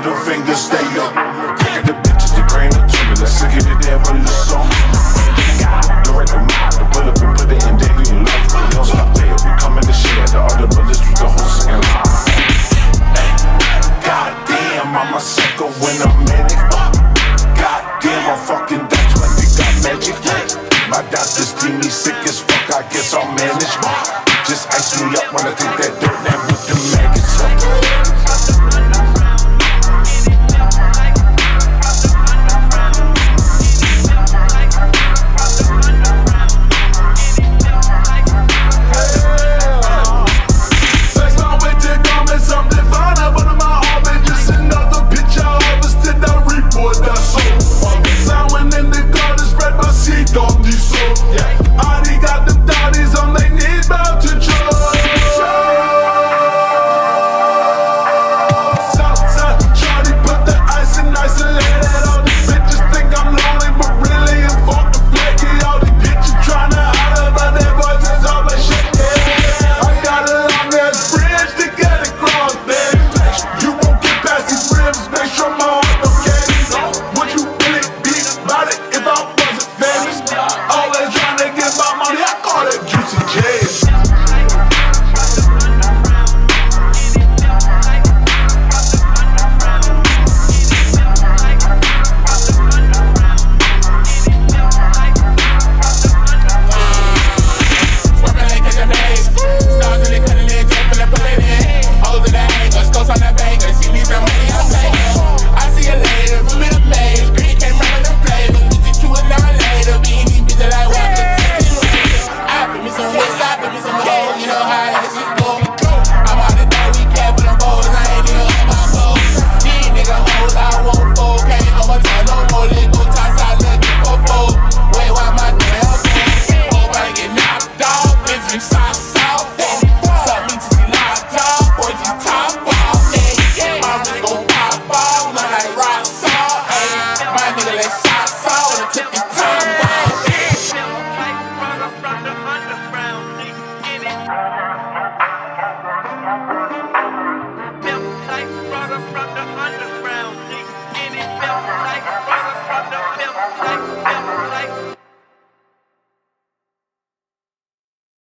middle finger stay up. Look the bitches, they bring up to me. Let's look at the devil, the song. Direct the and in life. Don't stop there, we to share the bullets with the whole second line. Goddamn, I'm a when I'm manic. Goddamn, I'm magic. My doctors me sick as fuck, I guess I'll manage. Just ice me up when I take that dirt, that with the maggots up.